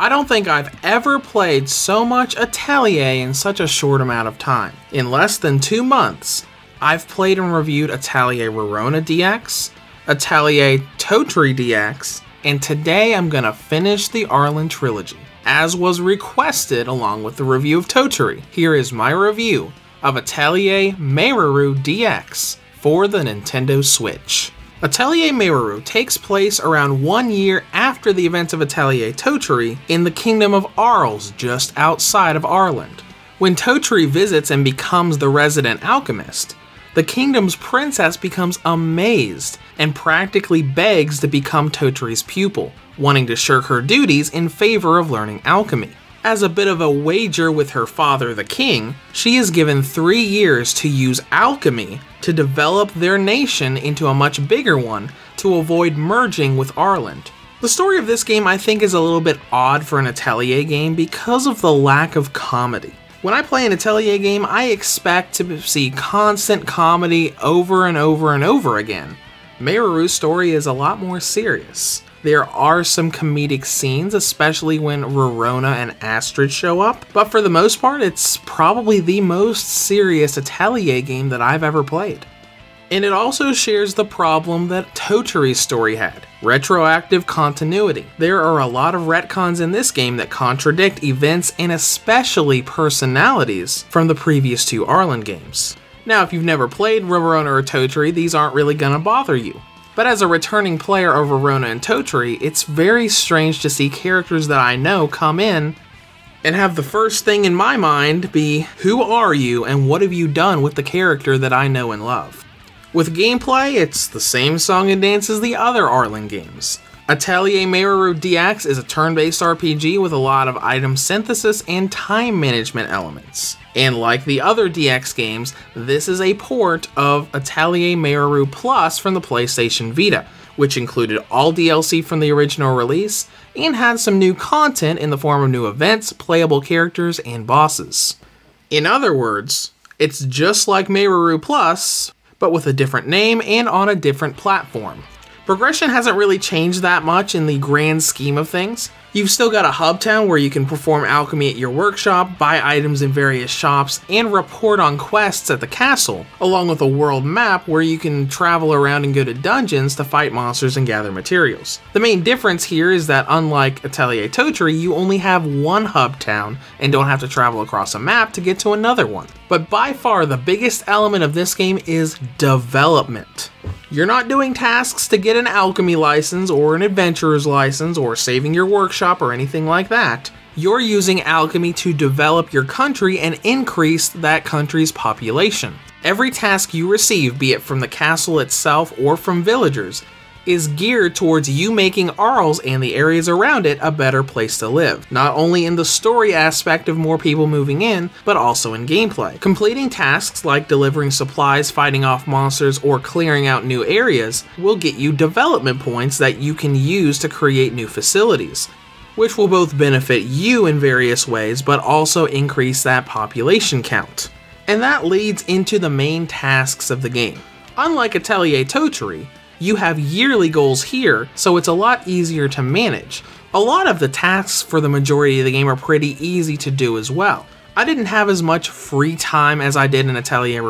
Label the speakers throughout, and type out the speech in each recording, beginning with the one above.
Speaker 1: I don't think I've ever played so much Atelier in such a short amount of time. In less than two months, I've played and reviewed Atelier Rorona DX, Atelier Totori DX, and today I'm gonna finish the Arland trilogy, as was requested along with the review of Totori. Here is my review of Atelier Meruru DX for the Nintendo Switch. Atelier Meruru takes place around one year after the events of Atelier Totori in the kingdom of Arles just outside of Arland. When Totori visits and becomes the resident alchemist, the kingdom's princess becomes amazed and practically begs to become Totori's pupil, wanting to shirk her duties in favor of learning alchemy. As a bit of a wager with her father, the king, she is given three years to use alchemy to develop their nation into a much bigger one to avoid merging with Arland. The story of this game I think is a little bit odd for an Atelier game because of the lack of comedy. When I play an Atelier game, I expect to see constant comedy over and over and over again. Meruru's story is a lot more serious. There are some comedic scenes, especially when Rorona and Astrid show up, but for the most part, it's probably the most serious Atelier game that I've ever played. And it also shares the problem that Totori's story had retroactive continuity. There are a lot of retcons in this game that contradict events and especially personalities from the previous two Arland games. Now, if you've never played Rorona or Totori, these aren't really gonna bother you. But as a returning player of Rorona and Totori, it's very strange to see characters that I know come in and have the first thing in my mind be, who are you and what have you done with the character that I know and love? With gameplay, it's the same song and dance as the other Arland games. Atelier Meruru DX is a turn-based RPG with a lot of item synthesis and time management elements. And like the other DX games, this is a port of Atelier Meruru Plus from the PlayStation Vita, which included all DLC from the original release and had some new content in the form of new events, playable characters, and bosses. In other words, it's just like Meruru Plus, but with a different name and on a different platform. Progression hasn't really changed that much in the grand scheme of things. You've still got a hub town where you can perform alchemy at your workshop, buy items in various shops, and report on quests at the castle, along with a world map where you can travel around and go to dungeons to fight monsters and gather materials. The main difference here is that unlike Atelier Totori, you only have one hub town and don't have to travel across a map to get to another one. But by far the biggest element of this game is development. You're not doing tasks to get an alchemy license or an adventurer's license or saving your workshop or anything like that. You're using alchemy to develop your country and increase that country's population. Every task you receive, be it from the castle itself or from villagers, is geared towards you making Arles and the areas around it a better place to live, not only in the story aspect of more people moving in, but also in gameplay. Completing tasks like delivering supplies, fighting off monsters, or clearing out new areas will get you development points that you can use to create new facilities which will both benefit you in various ways but also increase that population count. And that leads into the main tasks of the game. Unlike Atelier Totori, you have yearly goals here, so it's a lot easier to manage. A lot of the tasks for the majority of the game are pretty easy to do as well. I didn't have as much free time as I did in Atelier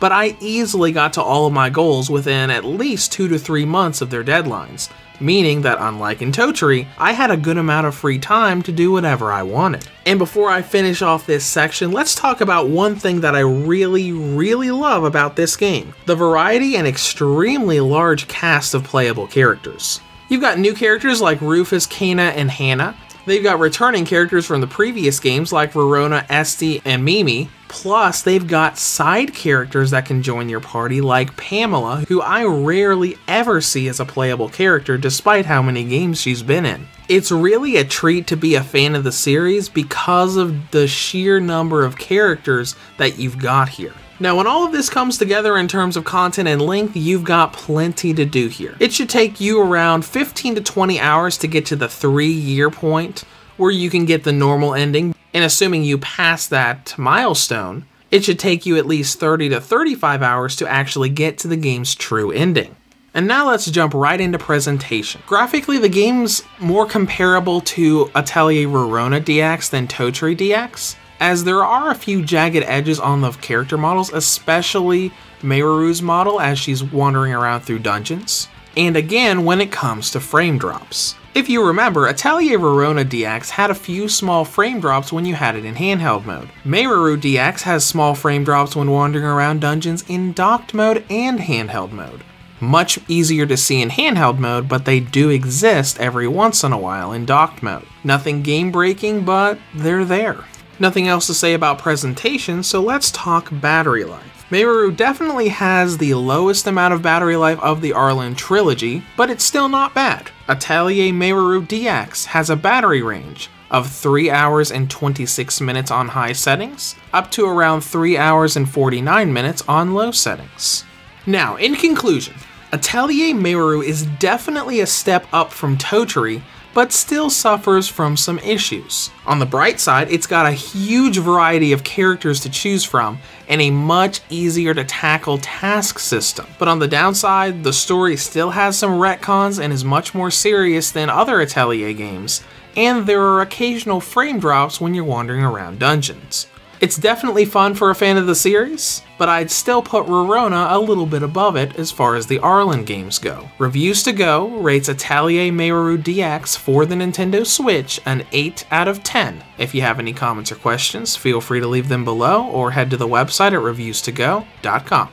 Speaker 1: but I easily got to all of my goals within at least 2 to 3 months of their deadlines, meaning that unlike in Totori, I had a good amount of free time to do whatever I wanted. And before I finish off this section, let's talk about one thing that I really, really love about this game. The variety and extremely large cast of playable characters. You've got new characters like Rufus, Keina, and Hannah. They've got returning characters from the previous games like Rorona, Esty, and Mimi. Plus, they've got side characters that can join your party like Pamela, who I rarely ever see as a playable character despite how many games she's been in. It's really a treat to be a fan of the series because of the sheer number of characters that you've got here. Now, when all of this comes together in terms of content and length, you've got plenty to do here. It should take you around 15 to 20 hours to get to the three year point where you can get the normal ending. And assuming you pass that milestone, it should take you at least 30 to 35 hours to actually get to the game's true ending. And now let's jump right into presentation. Graphically, the game's more comparable to Atelier Rorona DX than Totori DX, as there are a few jagged edges on the character models, especially Meruru's model as she's wandering around through dungeons. And again, when it comes to frame drops. If you remember, Atelier Rorona DX had a few small frame drops when you had it in handheld mode. Meruru DX has small frame drops when wandering around dungeons in docked mode and handheld mode. Much easier to see in handheld mode, but they do exist every once in a while in docked mode. Nothing game breaking, but they're there. Nothing else to say about presentation, so let's talk battery life. Meruru definitely has the lowest amount of battery life of the Arland trilogy, but it's still not bad. Atelier Meruru DX has a battery range of 3 hours and 26 minutes on high settings, up to around 3 hours and 49 minutes on low settings. Now, in conclusion, Atelier Meruru is definitely a step up from Totori, but still suffers from some issues. On the bright side, it's got a huge variety of characters to choose from and a much easier to tackle task system. But on the downside, the story still has some retcons and is much more serious than other Atelier games, and there are occasional frame drops when you're wandering around dungeons. It's definitely fun for a fan of the series, but I'd still put Rorona a little bit above it as far as the Arland games go. Reviews 2 Go rates Atelier Meruru DX for the Nintendo Switch an 8 out of 10. If you have any comments or questions, feel free to leave them below or head to the website at reviewstogo.com.